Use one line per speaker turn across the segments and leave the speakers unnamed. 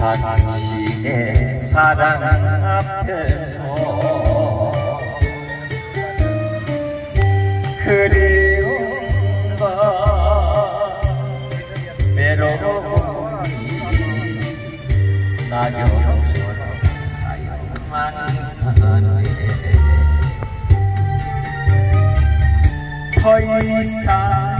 당신의 사랑 앞에서 그리움과 외로움이 낙엽처럼 쌓여만 하네 더 이상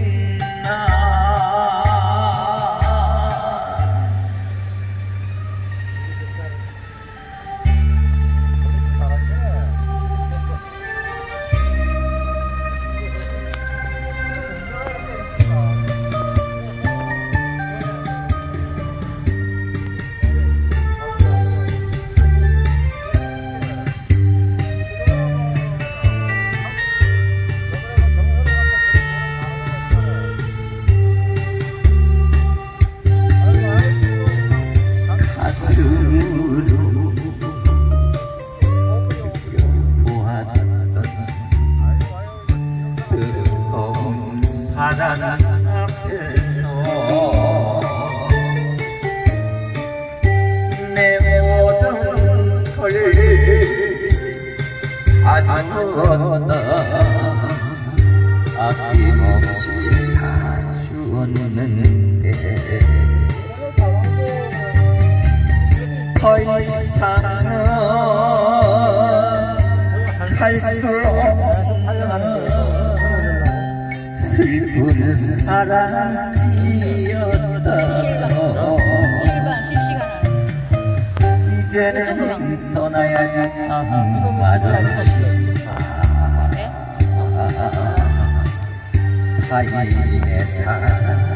사랑 앞에서 내 모든 걸 가져다 아낌없이 다 주었는데 더 이상은 없는 슬픈 사랑이었다 이제는 떠나야지 아무 말 없이
네?
타인의 사랑